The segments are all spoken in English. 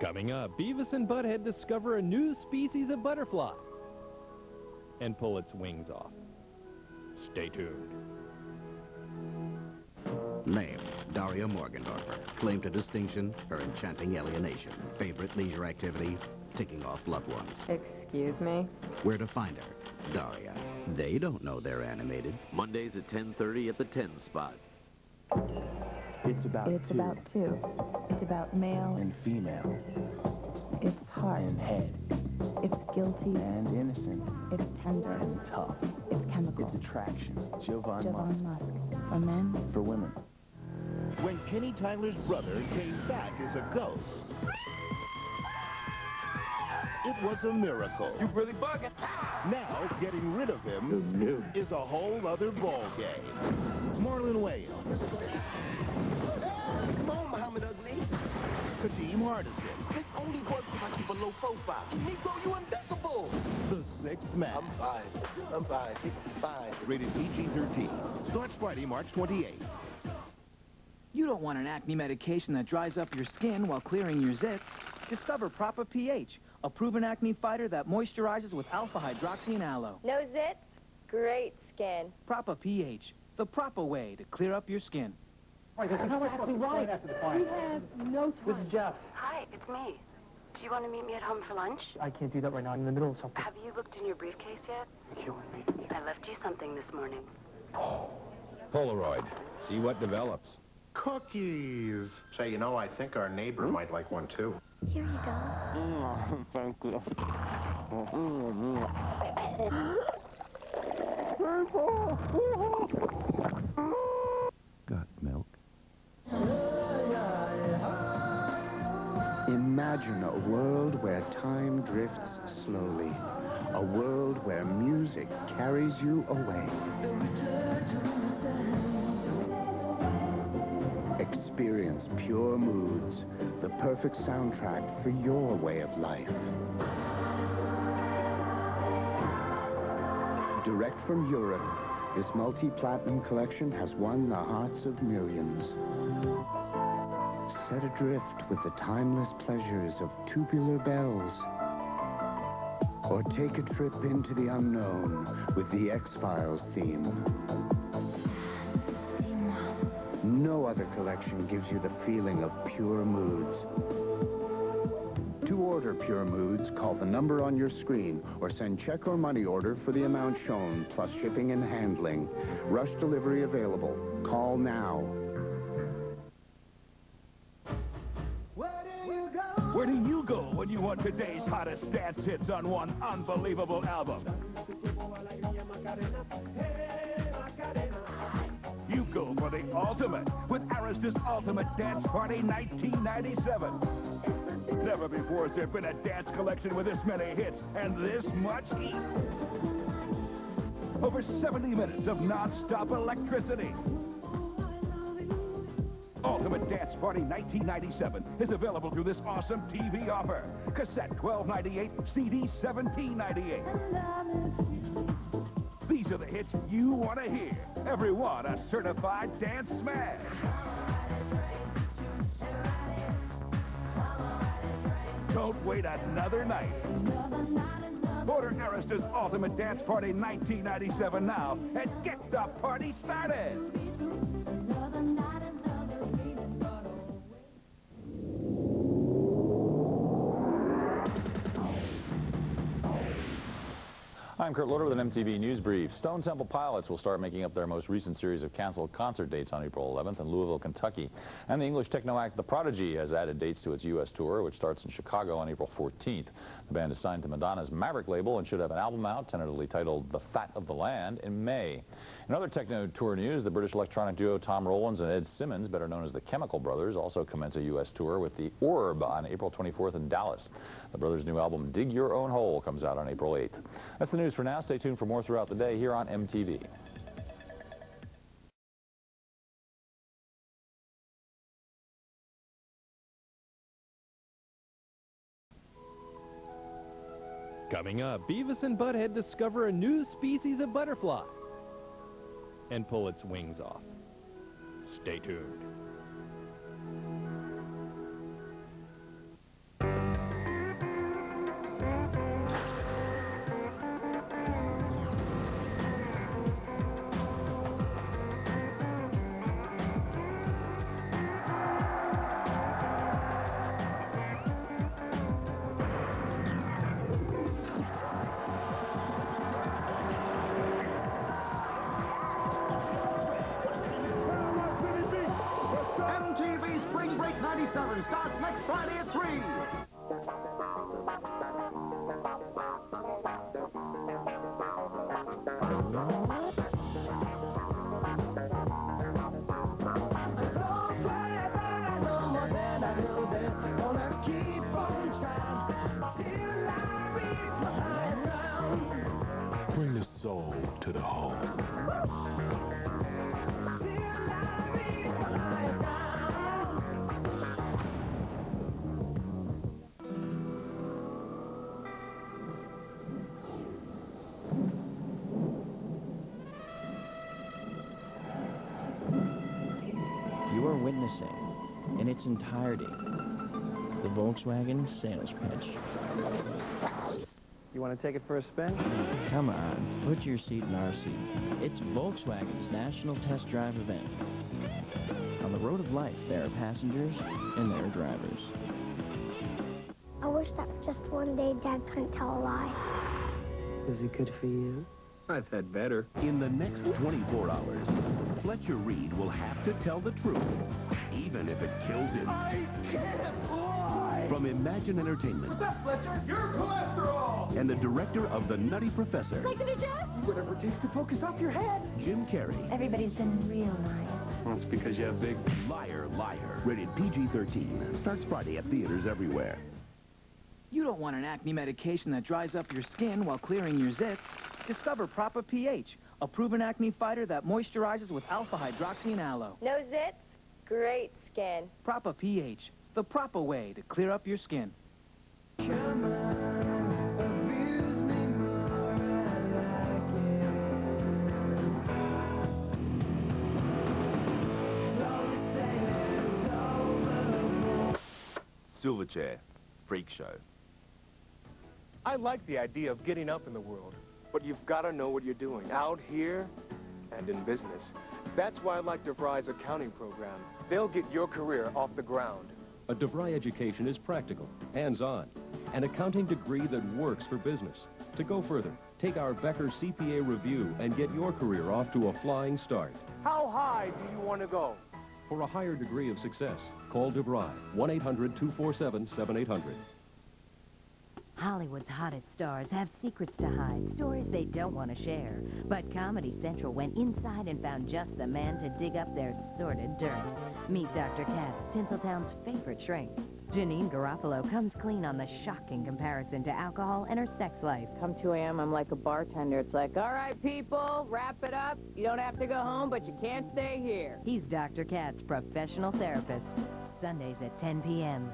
Coming up, Beavis and Butthead discover a new species of butterfly and pull its wings off. Stay tuned. Name, Daria Morgendorffer. Claim to distinction, her enchanting alienation. Favorite leisure activity, ticking off loved ones. Excuse me? Where to find her? Daria. They don't know they're animated. Mondays at 10.30 at the 10 spot. It's about It's two. about two. It's about male. And female. It's heart. And head. It's guilty. And innocent. It's tender. And tough. It's chemical. It's attraction. Jovan Javon Musk. Musk. For men. For women. When Kenny Tyler's brother came back as a ghost, it was a miracle. You really bugging. Now, getting rid of him is a whole other ball game. Marlon Wayans, Kadeem Hardison, This only works if I keep a low profile. Negro, you invincible. The Sixth Man. I'm fine. I'm fine. I'm fine. Rated PG-13. Starts Friday, March 28th. You don't want an acne medication that dries up your skin while clearing your zits. Discover Propa pH, a proven acne fighter that moisturizes with alpha hydroxy and aloe. No zits? Great skin. Propa pH, the proper way to clear up your skin. Right, that's exactly right. We have no time. This is Jeff. Hi, it's me. Do you want to meet me at home for lunch? I can't do that right now. I'm in the middle of something. Have you looked in your briefcase yet? You're killing me. I left you something this morning. Oh. Polaroid. See what develops. Cookies. Say, you know, I think our neighbor might like one too. Here you go. Mm, thank you. Got Imagine a world where time drifts slowly. A world where music carries you away. Experience pure moods, the perfect soundtrack for your way of life. Direct from Europe, this multi-platinum collection has won the hearts of millions. Set adrift with the timeless pleasures of tubular bells. Or take a trip into the unknown with the X-Files theme. No other collection gives you the feeling of pure moods. To order Pure Moods, call the number on your screen or send check or money order for the amount shown, plus shipping and handling. Rush delivery available. Call now. Want today's hottest dance hits on one unbelievable album? You go for the ultimate with Arista's Ultimate Dance Party 1997. Never before has there been a dance collection with this many hits and this much heat. Over 70 minutes of non-stop electricity. Dance Party 1997 is available through this awesome TV offer. Cassette 12.98, CD 17.98. These are the hits you want to hear. Every one a certified dance smash. Don't wait another night. Order Arista's Ultimate Dance Party 1997 now and get the party started. I'm Kurt Loder with an MTV News Brief. Stone Temple Pilots will start making up their most recent series of canceled concert dates on April 11th in Louisville, Kentucky. And the English techno act The Prodigy has added dates to its U.S. tour, which starts in Chicago on April 14th. The band is signed to Madonna's Maverick label and should have an album out, tentatively titled The Fat of the Land, in May. In other techno tour news, the British electronic duo Tom Rowlands and Ed Simons, better known as the Chemical Brothers, also commence a U.S. tour with the Orb on April 24th in Dallas. The brothers' new album, Dig Your Own Hole, comes out on April 8th. That's the news for now. Stay tuned for more throughout the day here on MTV. Coming up, Beavis and Butthead discover a new species of butterfly and pull its wings off. Stay tuned. To the home. You are witnessing, in its entirety, the Volkswagen sales pitch. You want to take it for a spin? Come on, put your seat in our seat. It's Volkswagen's National Test Drive event. On the road of life, there are passengers and there are drivers. I wish that just one day Dad couldn't tell a lie. Is it good for you? I've had better. In the next 24 hours, Fletcher Reed will have to tell the truth, even if it kills him. I can't fly! From Imagine Entertainment That Fletcher, your cholesterol! and the director of The Nutty Professor, Like the new jazz? Whatever it takes to focus off your head. Jim Carrey. Everybody's been real nice. Well, it's because you have big liar, liar. Rated PG-13. Starts Friday at theaters everywhere. You don't want an acne medication that dries up your skin while clearing your zits. Discover Propa pH, a proven acne fighter that moisturizes with alpha hydroxy and aloe. No zits? Great skin. Propa pH, the proper way to clear up your skin. Silverchair, Freak Show. I like the idea of getting up in the world, but you've got to know what you're doing out here and in business. That's why I like DeVry's accounting program. They'll get your career off the ground. A DeVry education is practical, hands-on, an accounting degree that works for business. To go further, take our Becker CPA review and get your career off to a flying start. How high do you want to go? For a higher degree of success, call DeVry, 1-800-247-7800. Hollywood's hottest stars have secrets to hide, stories they don't want to share. But Comedy Central went inside and found just the man to dig up their sordid dirt. Meet Dr. Katz, Tinseltown's favorite shrink. Janeane Garofalo comes clean on the shocking comparison to alcohol and her sex life. Come 2 a.m., I'm like a bartender. It's like, all right, people, wrap it up. You don't have to go home, but you can't stay here. He's Dr. Katz, professional therapist. Sundays at 10 p.m.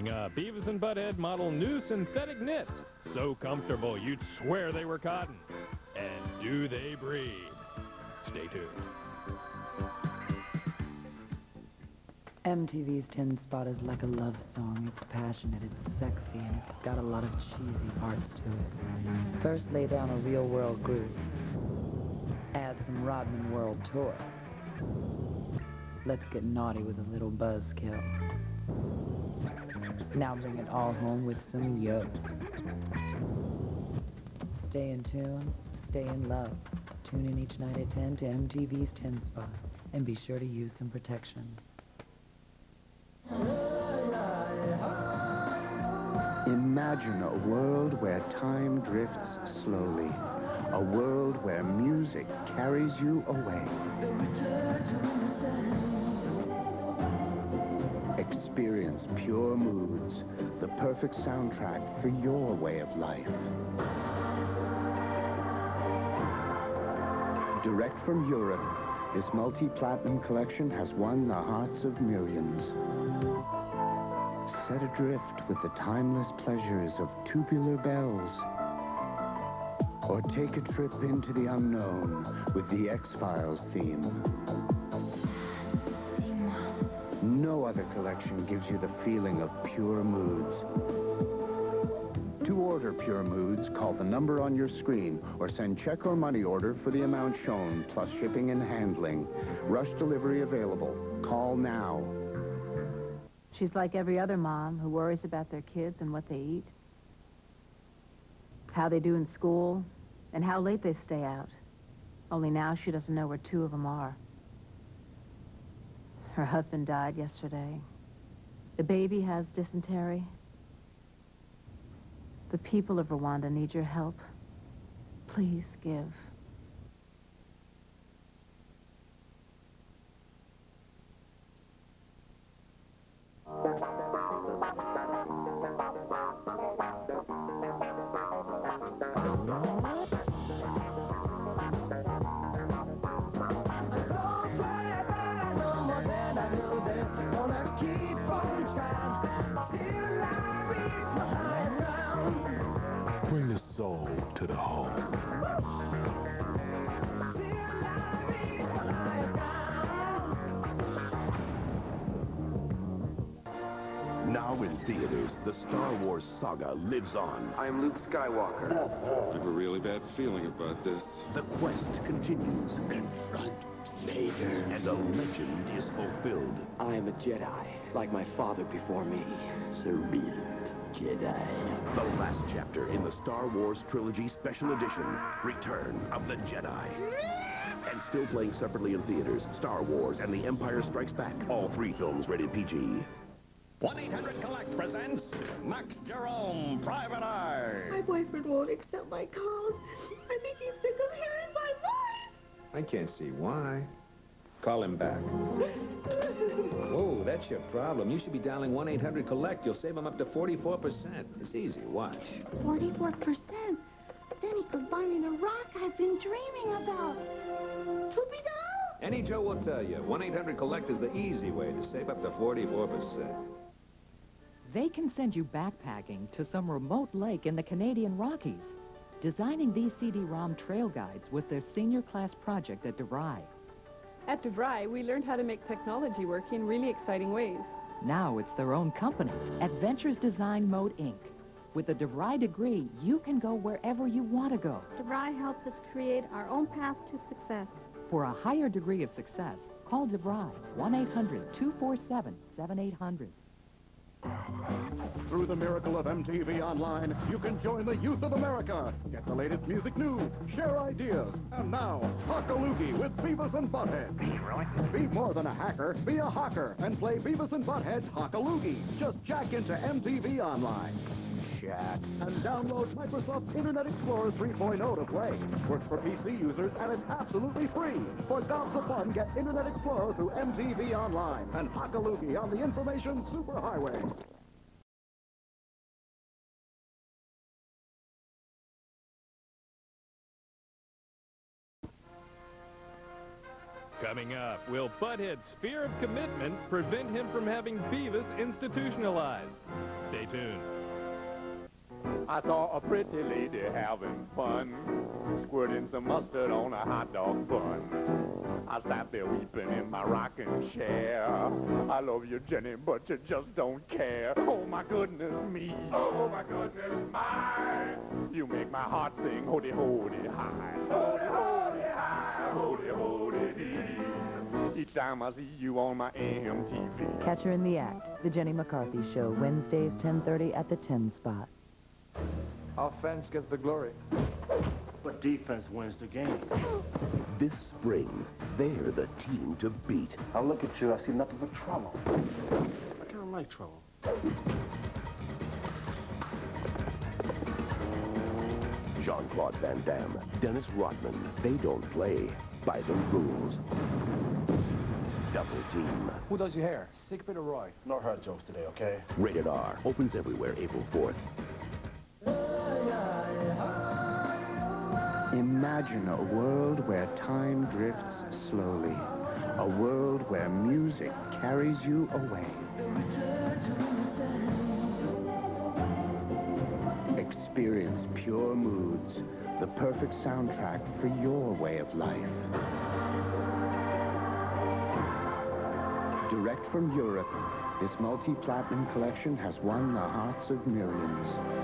Coming up, Beavis and Butthead model new synthetic knits. So comfortable you'd swear they were cotton. And do they breathe? Stay tuned. MTV's Ten Spot is like a love song. It's passionate, it's sexy, and it's got a lot of cheesy parts to it. First, lay down a real-world groove. Add some Rodman World Tour. Let's get naughty with a little buzzkill. Now bring it all home with some yo. Stay in tune, stay in love. Tune in each night at 10 to MTV's 10 Spot, and be sure to use some protection. Imagine a world where time drifts slowly. A world where music carries you away. Pure moods, the perfect soundtrack for your way of life. Direct from Europe, this multi-platinum collection has won the hearts of millions. Set adrift with the timeless pleasures of tubular bells. Or take a trip into the unknown with the X-Files theme. No other collection gives you the feeling of pure moods. To order Pure Moods, call the number on your screen or send check or money order for the amount shown, plus shipping and handling. Rush delivery available. Call now. She's like every other mom who worries about their kids and what they eat, how they do in school, and how late they stay out. Only now she doesn't know where two of them are. Her husband died yesterday. The baby has dysentery. The people of Rwanda need your help. Please give. Bring the soul to the home. Now in theaters, the Star Wars saga lives on. I am Luke Skywalker. I have a really bad feeling about this. The quest continues. Confront Vader. And a legend is fulfilled. I am a Jedi, like my father before me. Serbian Jedi. The last chapter in the Star Wars Trilogy Special Edition, Return of the Jedi. And still playing separately in theaters, Star Wars and The Empire Strikes Back. All three films rated PG. 1-800-COLLECT presents Max Jerome, Private Eye. My boyfriend won't accept my calls. I think he's sick of hearing my voice. I can't see why. Call him back. Whoa, that's your problem. You should be dialing 1-800-COLLECT. You'll save him up to 44%. It's easy. Watch. 44%. Then he could buy me the rock I've been dreaming about. Toopy doll? Any Joe will tell you, 1-800-COLLECT is the easy way to save up to 44%. They can send you backpacking to some remote lake in the Canadian Rockies. Designing these CD-ROM trail guides was their senior class project at DeVry. At DeVry, we learned how to make technology work in really exciting ways. Now it's their own company, Adventures Design Mode, Inc. With a DeVry degree, you can go wherever you want to go. DeVry helped us create our own path to success. For a higher degree of success, call DeVry 1-800-247-7800. Through the miracle of MTV Online, you can join the youth of America. Get the latest music news, share ideas, and now, Hockaloogie with Beavis and Butthead. Be more than a hacker, be a hawker, and play Beavis and Butthead's Hockaloogie. Just jack into MTV Online. And download Microsoft Internet Explorer 3.0 to play. Works for PC users, and it's absolutely free. For gobs of fun, get Internet Explorer through MTV Online and Hockaloogie on the Information Superhighway. Coming up, will Butthead's fear of commitment prevent him from having Beavis institutionalized? Stay tuned. I saw a pretty lady having fun, squirting some mustard on a hot dog bun. I sat there weeping in my rocking chair. I love you, Jenny, but you just don't care. Oh my goodness me. Oh my goodness my. You make my heart sing hoody hoody high. Hoody hoody high. Hoody hoody dee. Each time I see you on my MTV. Catch her in the act. The Jenny McCarthy Show, Wednesdays, 10.30 at the 10 spot. Offense gets the glory. But defense wins the game. This spring, they're the team to beat. I look at you, I see nothing but trouble. I kind of like trouble. Jean-Claude Van Damme, Dennis Rodman, they don't play by the rules. Double team. Who does your hair? Siegfried or Roy? No hard jokes today, okay? Rated R. Opens everywhere April 4th. Imagine a world where time drifts slowly. A world where music carries you away. Experience pure moods, the perfect soundtrack for your way of life. Direct from Europe, this multi-platinum collection has won the hearts of millions.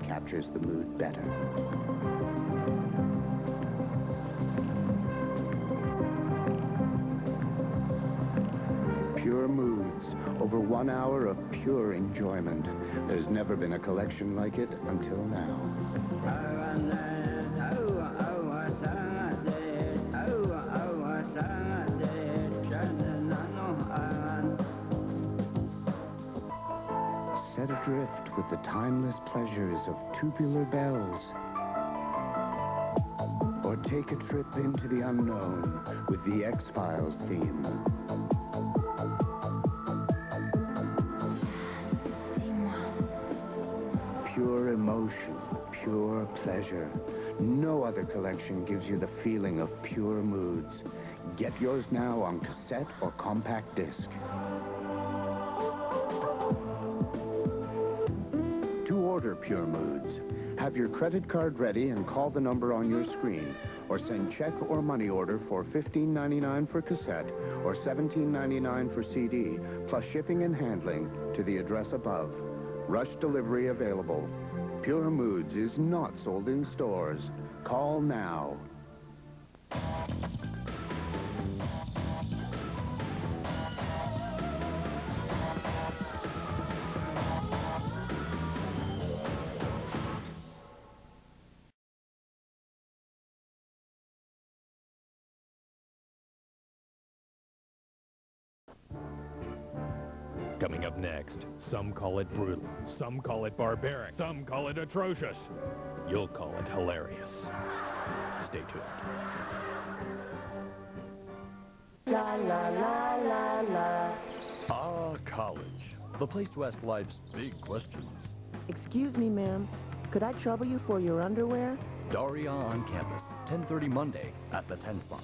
Captures the mood better. Pure moods, over one hour of pure enjoyment. There's never been a collection like it until now. Set adrift with the timeless pleasures of tubular bells. Or take a trip into the unknown with the X-Files theme. Pure emotion, pure pleasure. No other collection gives you the feeling of pure moods. Get yours now on cassette or compact disc. Pure Moods, have your credit card ready and call the number on your screen, or send check or money order for $15.99 for cassette or $17.99 for CD, plus shipping and handling to the address above. Rush delivery available. Pure Moods is not sold in stores. Call now. Coming up next, some call it brutal, some call it barbaric, some call it atrocious. You'll call it hilarious. Stay tuned. La la la la la. Ah, college. The place to ask life's big questions. Excuse me, ma'am. Could I trouble you for your underwear? Daria on campus, 10.30 Monday at the 10 spot.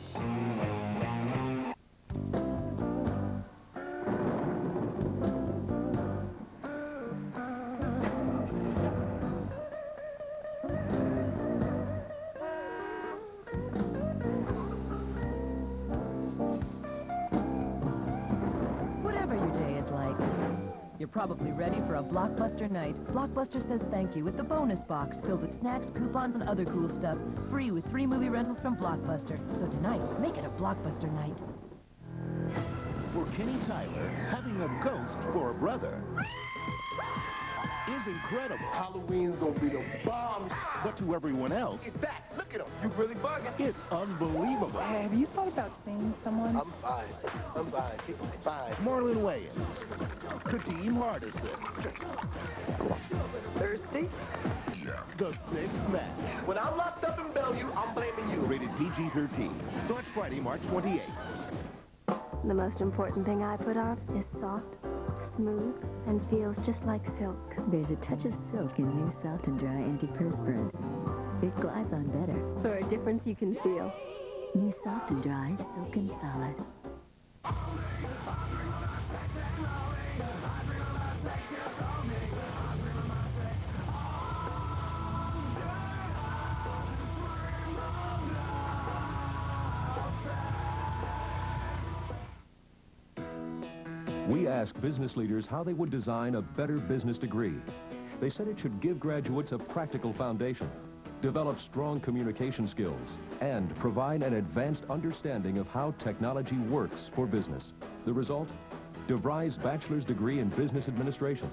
You're probably ready for a Blockbuster night. Blockbuster says thank you with the bonus box filled with snacks, coupons, and other cool stuff. Free with three movie rentals from Blockbuster. So tonight, make it a Blockbuster night. For Kenny Tyler, having a ghost for a brother is incredible. Halloween's gonna be the bomb. But to everyone else, He's back. Look at him. You really bugging. it's unbelievable. Have you thought about seeing someone? I'm fine. I'm fine. Fine. Marlon Wayans, Kadeem Hardison, Thirsty? The Sixth Match. When I'm locked up in Bellevue, I'm blaming you. Rated PG-13. Starts Friday, March 28th. The most important thing I put on is soft, smooth, and feels just like silk. There's a touch of silk in new Soft and Dry Antiperspirant. It glides on better. For a difference you can feel. New Soft and Dry, silk and solid. We asked business leaders how they would design a better business degree. They said it should give graduates a practical foundation, develop strong communication skills, and provide an advanced understanding of how technology works for business. The result? DeVry's bachelor's degree in business administration.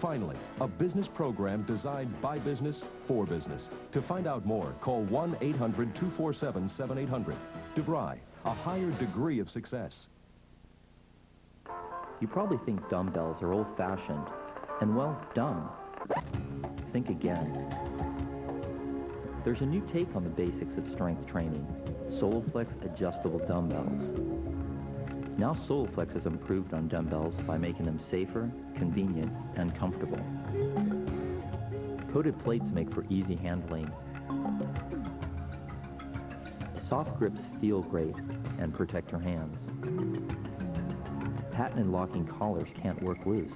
Finally, a business program designed by business for business. To find out more, call 1-800-247-7800. DeVry, a higher degree of success. You probably think dumbbells are old-fashioned and, well, dumb. Think again. There's a new take on the basics of strength training, Soloflex adjustable dumbbells. Now Soloflex has improved on dumbbells by making them safer, convenient, and comfortable. Coated plates make for easy handling. Soft grips feel great and protect your hands. Patented locking collars can't work loose.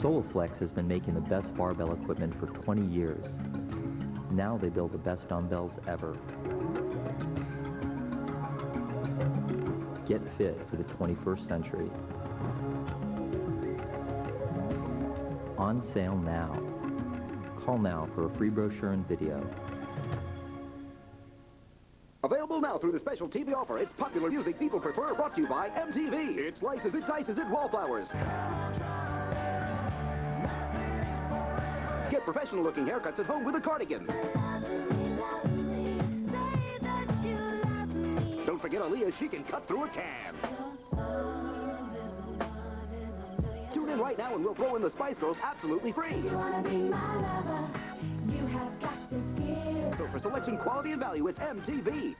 Soloflex has been making the best barbell equipment for 20 years. Now they build the best dumbbells ever. Get fit for the 21st century On sale now. Call now for a free brochure and video. Available now through the special TV offer. It's popular music people prefer, brought to you by MTV. It slices, it dices, it wallflowers. Get professional-looking haircuts at home with a cardigan. Don't forget Aaliyah, she can cut through a can. Tune in right now and we'll throw in the Spice Girls absolutely free. So for selection, quality, and value, it's MTV.